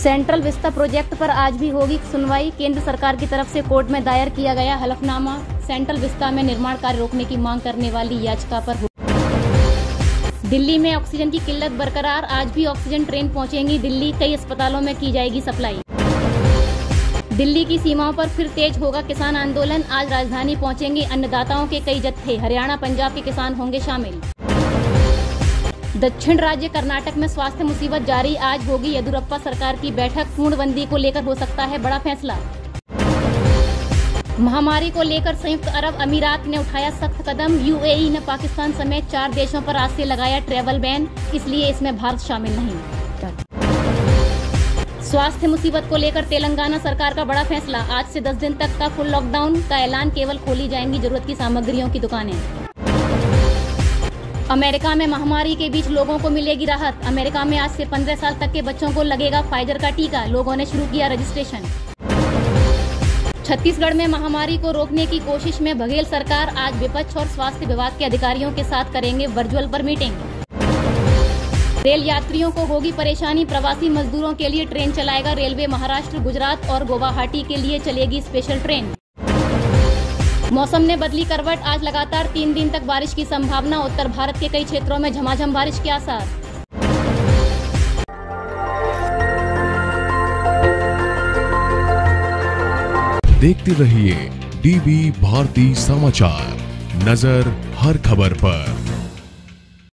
Central vista project पर आज भी होगी सुनवाई। केंद्र सरकार की तरफ़ से कोर्ट में दायर किया गया हलफनामा। सेंट्रल विस्ता में निर्माण कार्य रोकने की मांग करने वाली याचिका पर दिल्ली में ऑक्सीजन की किल्लत बरकरार। आज भी ऑक्सीजन ट्रेन पहुंचेंगी दिल्ली। कई अस्पतालों में की जाएगी सप्लाई। दिल्ली की सीमाओं पर फिर तेज होगा किसान आंदोलन। आज राजधानी पहुँचेंगे अन्नदाताओं के कई जत्थे। हरियाणा, पंजाब के किसान होंगे शामिल। दक्षिण राज्य कर्नाटक में स्वास्थ्य मुसीबत जारी। आज होगी येदुरप्पा सरकार की बैठक। पूर्णबंदी को लेकर हो सकता है बड़ा फैसला। महामारी को लेकर संयुक्त अरब अमीरात ने उठाया सख्त कदम। यूएई ने पाकिस्तान समेत चार देशों पर आज से लगाया ट्रेवल बैन। इसलिए इसमें भारत शामिल नहीं। स्वास्थ्य मुसीबत को लेकर तेलंगाना सरकार का बड़ा फैसला। आज से 10 दिन तक का फुल लॉकडाउन का ऐलान। केवल खोली जाएँगी ज़रूरत की सामग्रियों की दुकानें। अमेरिका में महामारी के बीच लोगों को मिलेगी राहत। अमेरिका में आज से 15 साल तक के बच्चों को लगेगा फाइजर का टीका। लोगों ने शुरू किया रजिस्ट्रेशन। छत्तीसगढ़ में महामारी को रोकने की कोशिश में बघेल सरकार आज विपक्ष और स्वास्थ्य विभाग के अधिकारियों के साथ करेंगे वर्चुअल पर मीटिंग रेल यात्रियों को होगी परेशानी। प्रवासी मजदूरों के लिए ट्रेन चलाएगा रेलवे। महाराष्ट्र, गुजरात और गुवाहाटी के लिए चलेगी स्पेशल ट्रेन मौसम ने बदली करवट। आज लगातार तीन दिन तक बारिश की संभावना। उत्तर भारत के कई क्षेत्रों में झमाझम बारिश के आसार। देखते रहिए डीबी भारती समाचार। नज़र हर खबर पर।